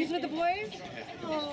He's with the boys? Aw.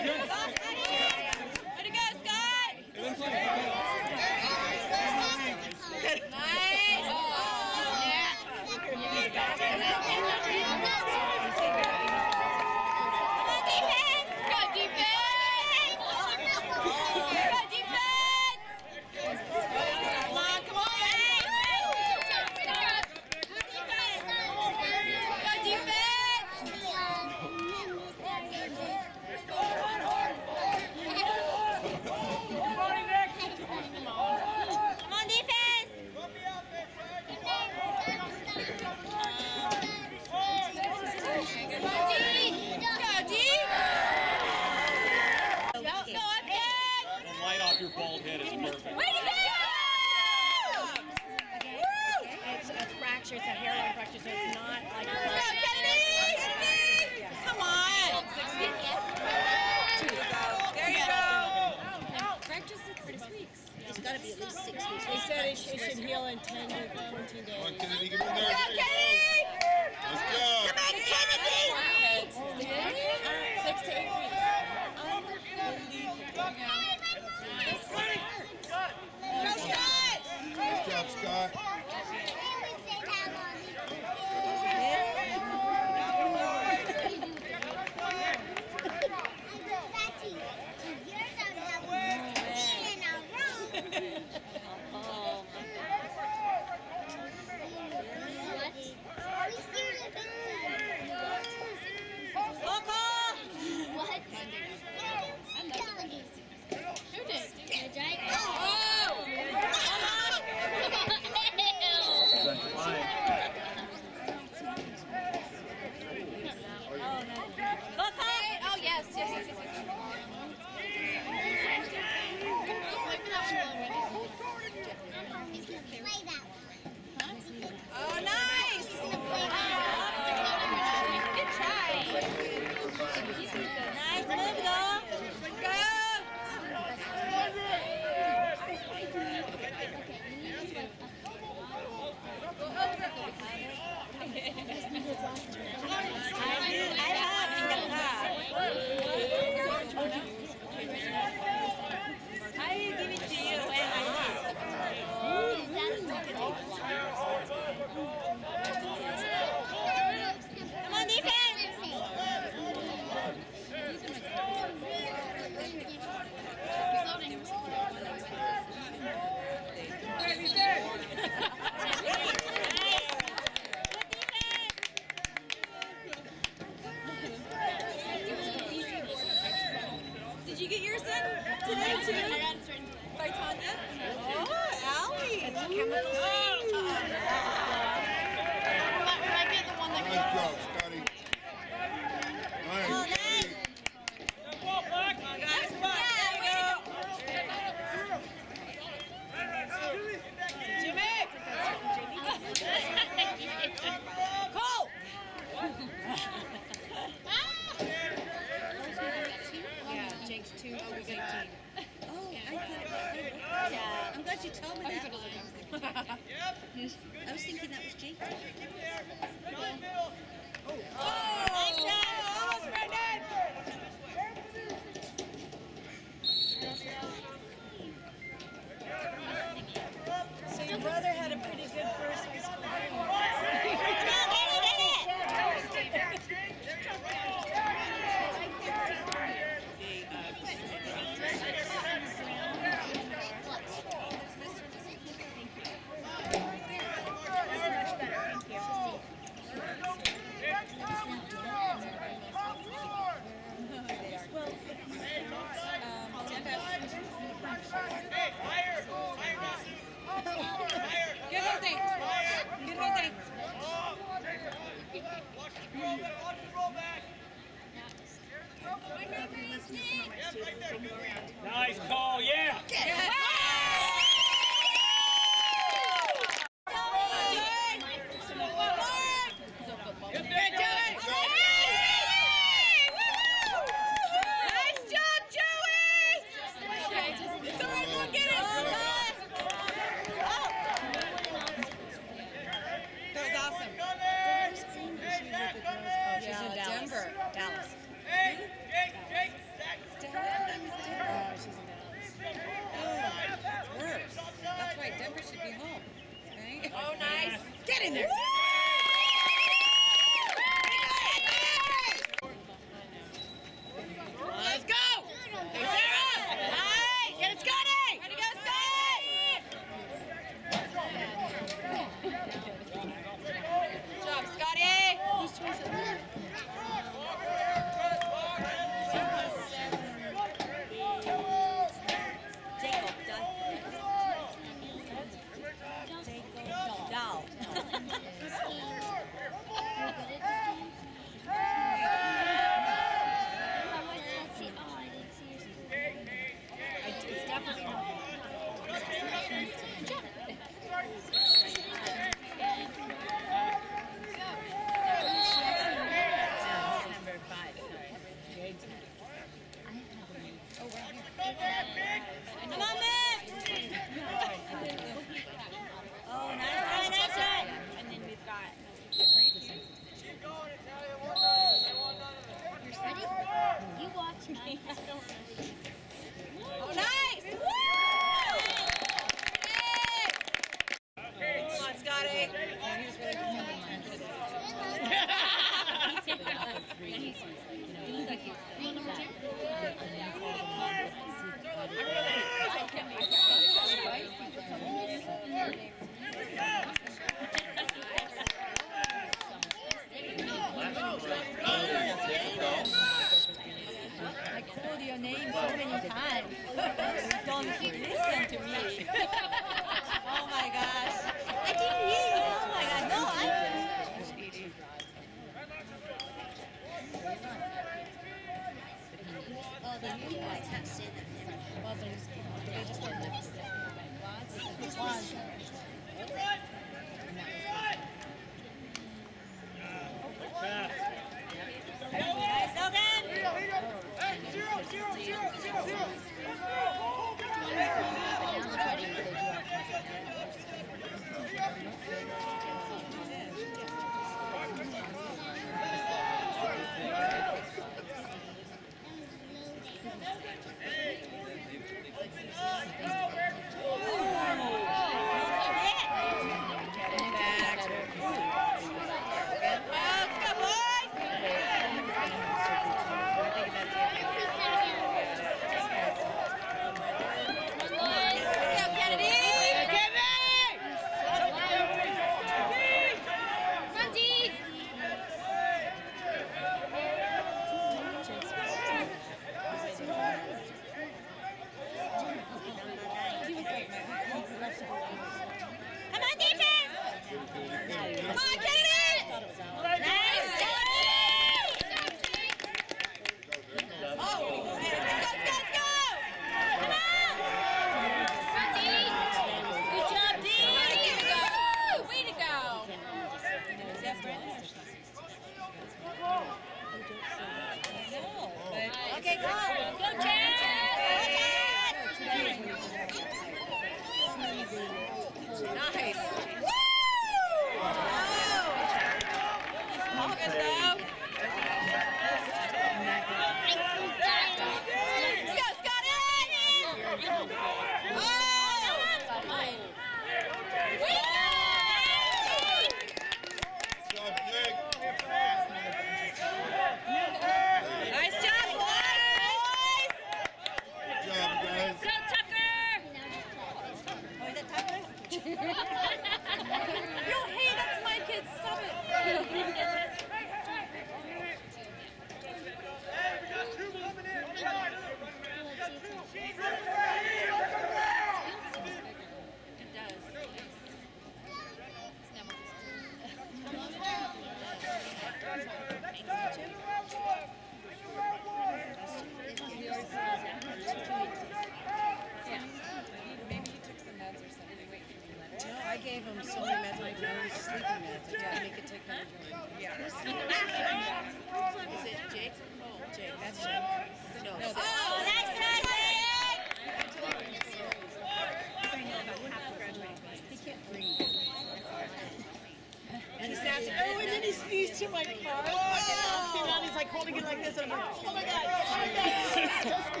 like this. Oh my God. Oh my God.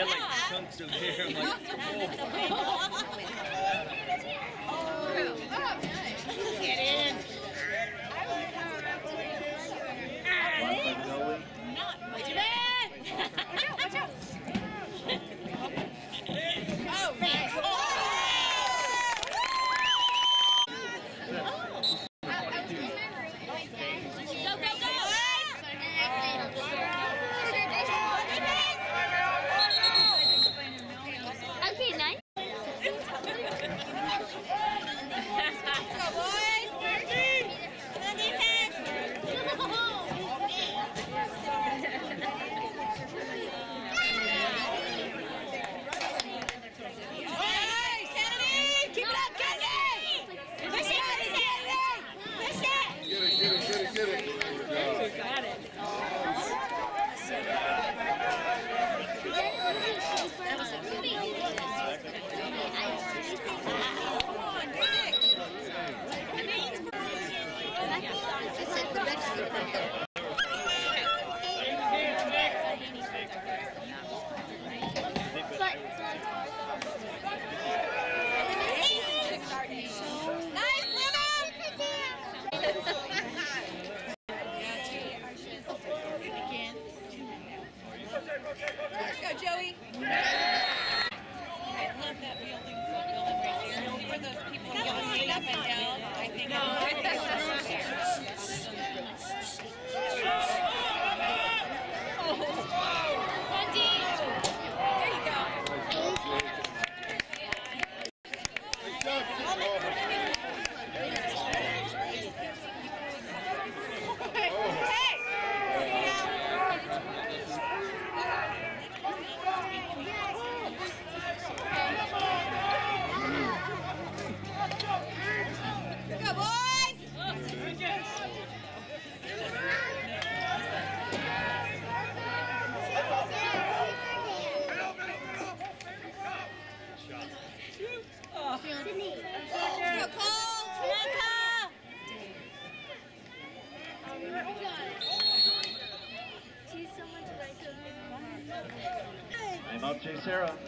had like chunks of hair. I'm like, oh. Sarah.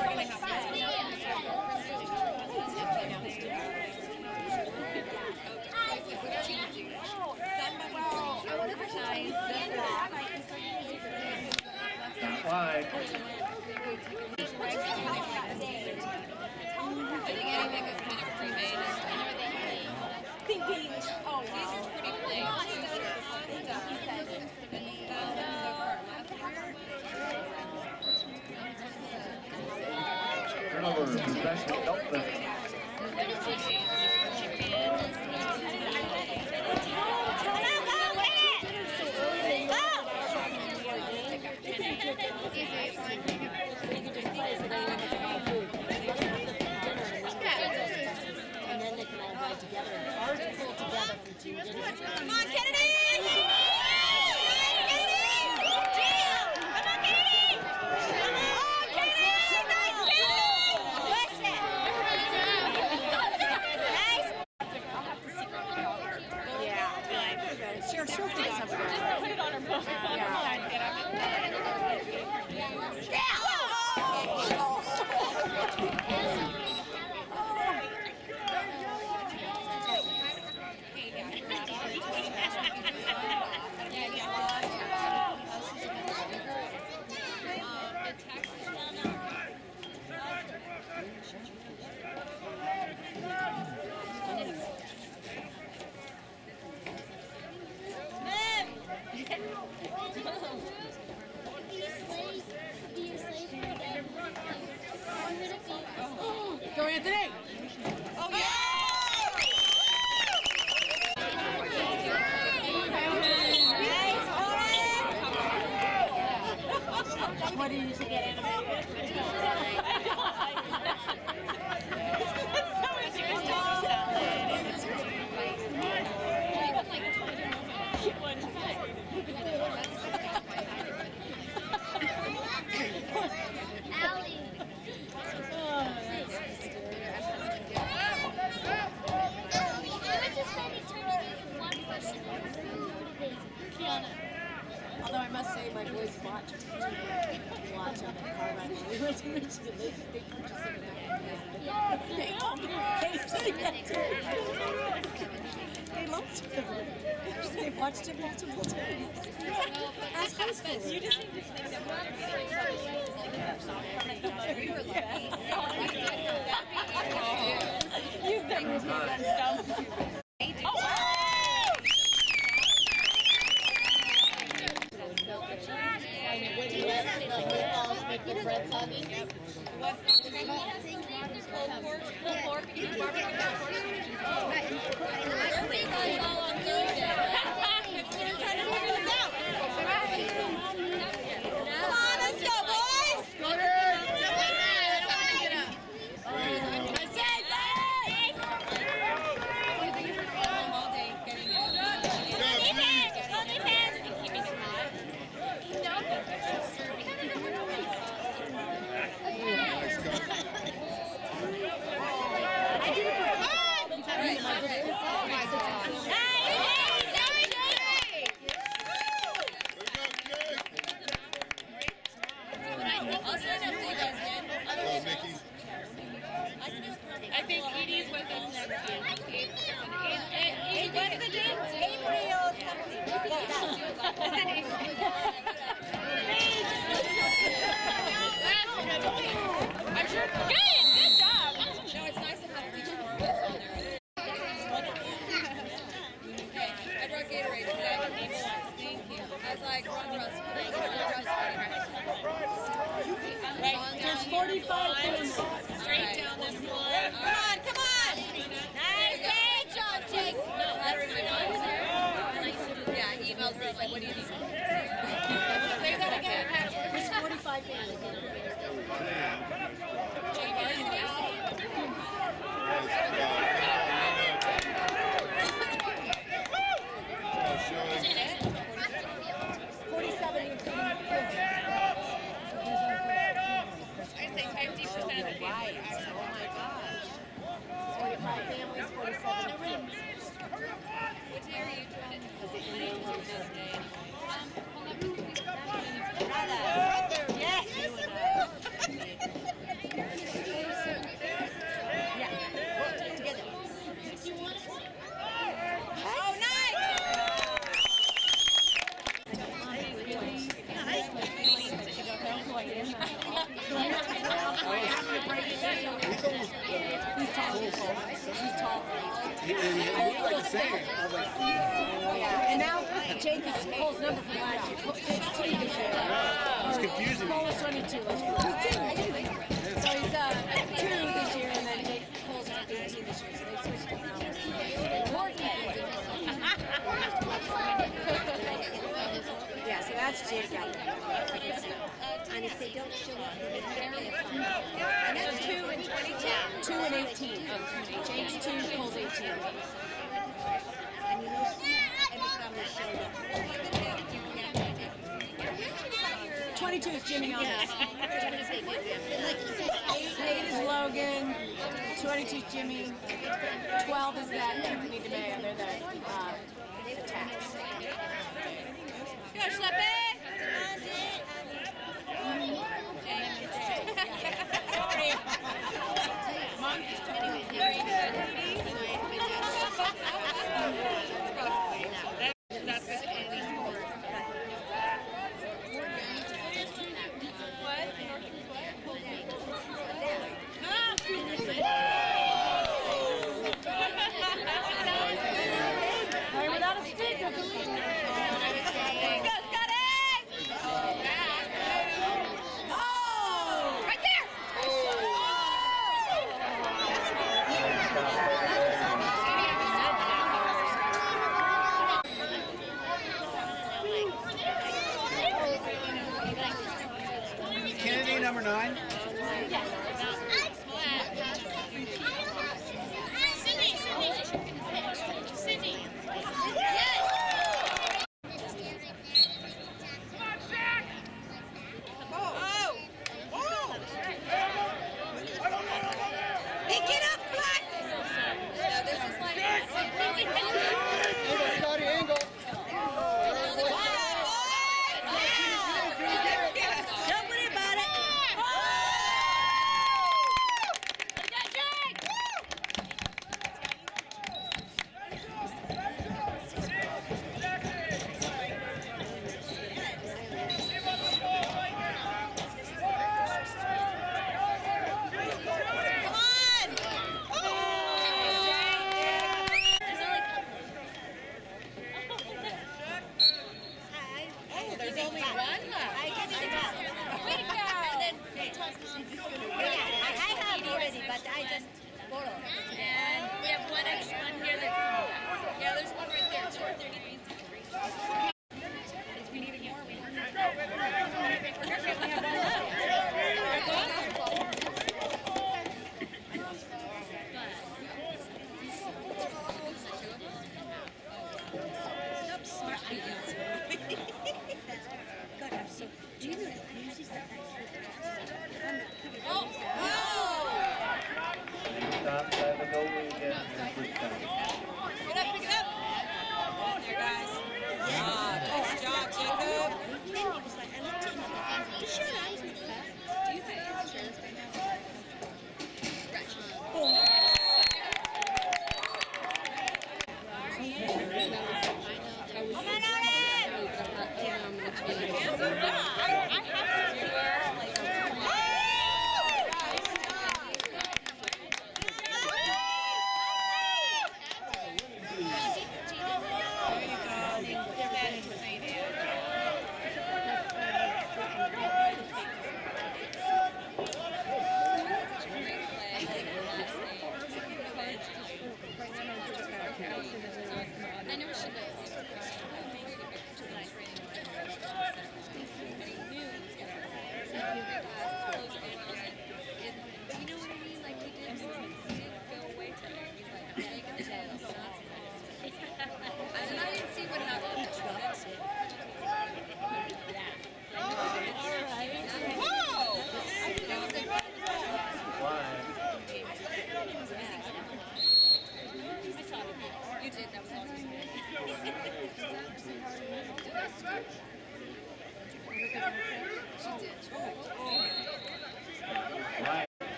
porque les actually help them.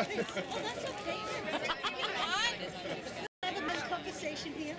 well, that's okay. I mean, have a nice conversation here.